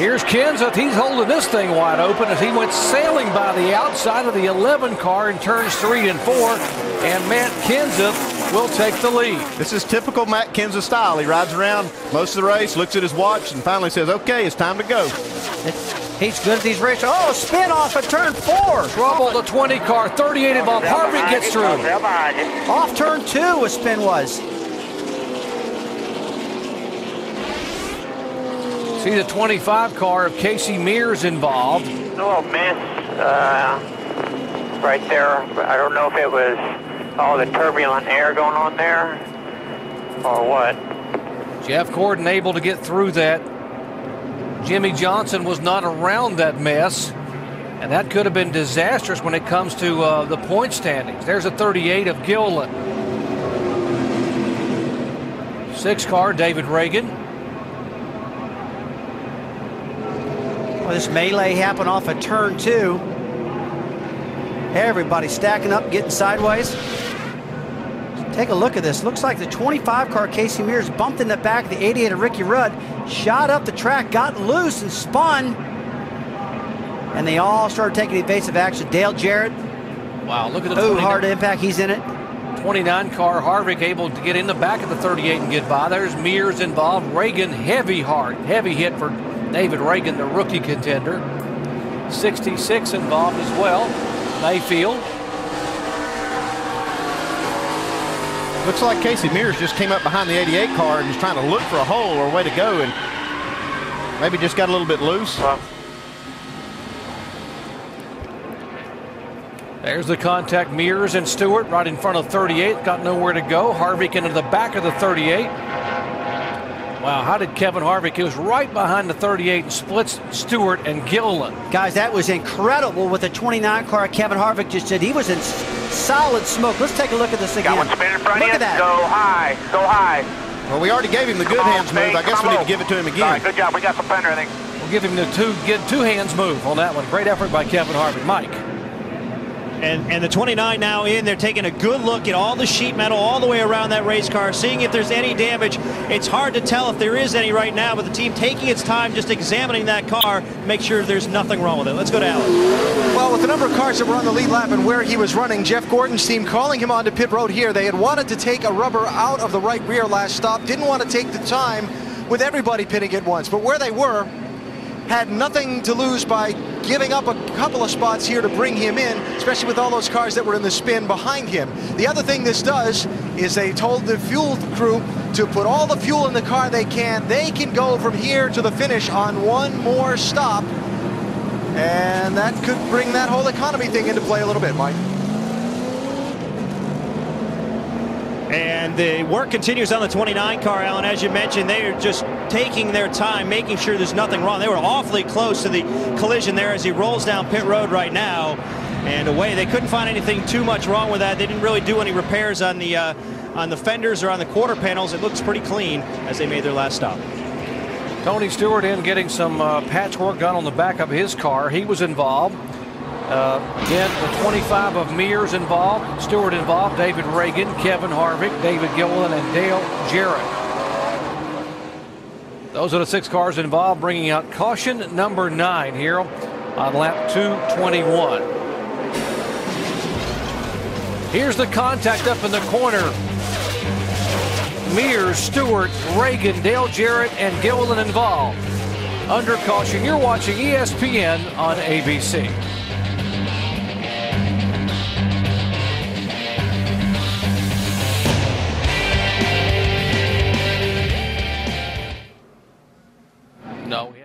Here's Kenseth. He's holding this thing wide open as he went sailing by the outside of the 11 car in turns three and four. And Matt Kenseth will take the lead. This is typical Matt Kenseth style. He rides around most of the race, looks at his watch, and finally says, okay, it's time to go. He's good at these races. Oh, spin off at turn four. Trouble the 20 car, 38 involved. Harvick gets through. Off turn two, a spin was. See the 25 car of Casey Mears involved. A little miss uh, right there. I don't know if it was all the turbulent air going on there or what. Jeff Gordon able to get through that. Jimmie Johnson was not around that mess. And that could have been disastrous when it comes to uh, the point standings. There's a 38 of Gilliland. Six car, David Ragan. Well, this melee happened off a of turn two. Everybody stacking up, getting sideways. Take a look at this. Looks like the 25 car Casey Mears bumped in the back of the 88 of Ricky Rudd, shot up the track, got loose and spun. And they all started taking evasive action. Dale Jarrett. Wow, look at the Ooh, hard impact. He's in it. 29 car Harvick able to get in the back of the 38 and get by. There's Mears involved. Ragan, heavy hard, heavy hit for David Ragan, the rookie contender. 66 involved as well. Mayfield. Looks like Casey Mears just came up behind the 88 car and was trying to look for a hole or a way to go and maybe just got a little bit loose. There's the contact Mears and Stewart right in front of 38. Got nowhere to go. Harvick into the back of the 38. Wow, how did Kevin Harvick? He was right behind the 38 and splits Stewart and Gilliland. Guys, that was incredible with the 29 car Kevin Harvick just did. He was in solid smoke. Let's take a look at this again. Got one spin in front look of you. at that. Go high. Go high. Well, we already gave him the good on, hands move. I guess Come we need on. to give it to him again. right, good job. We got the fender, I think. We'll give him the two get two hands move on that one. Great effort by Kevin Harvick. Mike. And, and the 29 now in, they're taking a good look at all the sheet metal all the way around that race car, seeing if there's any damage. It's hard to tell if there is any right now, but the team taking its time just examining that car, make sure there's nothing wrong with it. Let's go to Alan. Well, with the number of cars that were on the lead lap and where he was running, Jeff Gordon's team calling him onto pit road here. They had wanted to take a rubber out of the right rear last stop, didn't want to take the time with everybody pitting at once. But where they were, had nothing to lose by giving up a couple of spots here to bring him in, especially with all those cars that were in the spin behind him. The other thing this does is they told the fuel crew to put all the fuel in the car they can. They can go from here to the finish on one more stop. And that could bring that whole economy thing into play a little bit, Mike. And the work continues on the 29 car, Alan. As you mentioned, they are just taking their time, making sure there's nothing wrong. They were awfully close to the collision there as he rolls down pit road right now. And away, they couldn't find anything too much wrong with that. They didn't really do any repairs on the uh, on the fenders or on the quarter panels. It looks pretty clean as they made their last stop. Tony Stewart in getting some uh, patchwork done on the back of his car. He was involved. Uh, again, the 25 of Mears involved, Stewart involved, David Ragan, Kevin Harvick, David Gilliland, and Dale Jarrett. Those are the six cars involved, bringing out caution number nine here on lap 221. Here's the contact up in the corner. Mears, Stewart, Ragan, Dale Jarrett, and Gilliland involved. Under caution, you're watching ESPN on ABC. No.